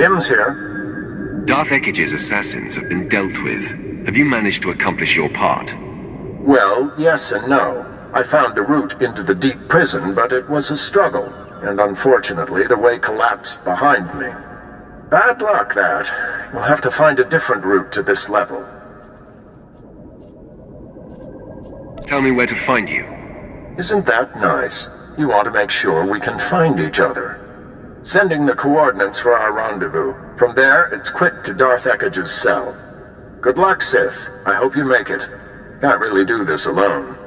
Tim's here. Darth Ekkage's assassins have been dealt with. Have you managed to accomplish your part? Well, yes and no. I found a route into the deep prison, but it was a struggle, and unfortunately the way collapsed behind me. Bad luck, that. You'll have to find a different route to this level. Tell me where to find you. Isn't that nice? You want to make sure we can find each other. Sending the coordinates for our rendezvous. From there, it's quick to Darth Ekkage's cell. Good luck, Sith. I hope you make it. Can't really do this alone.